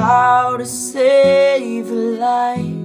How to save a life.